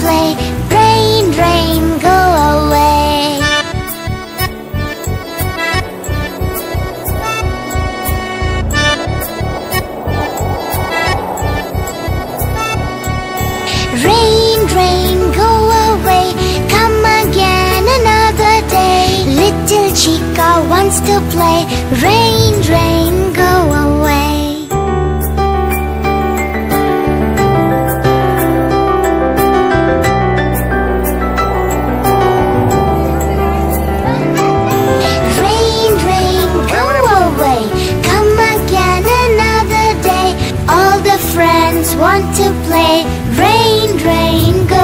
play. Rain, rain, go away. Rain, rain, go away. Come again another day. Little chica wants to play. Rain, play. Rain, rain, go.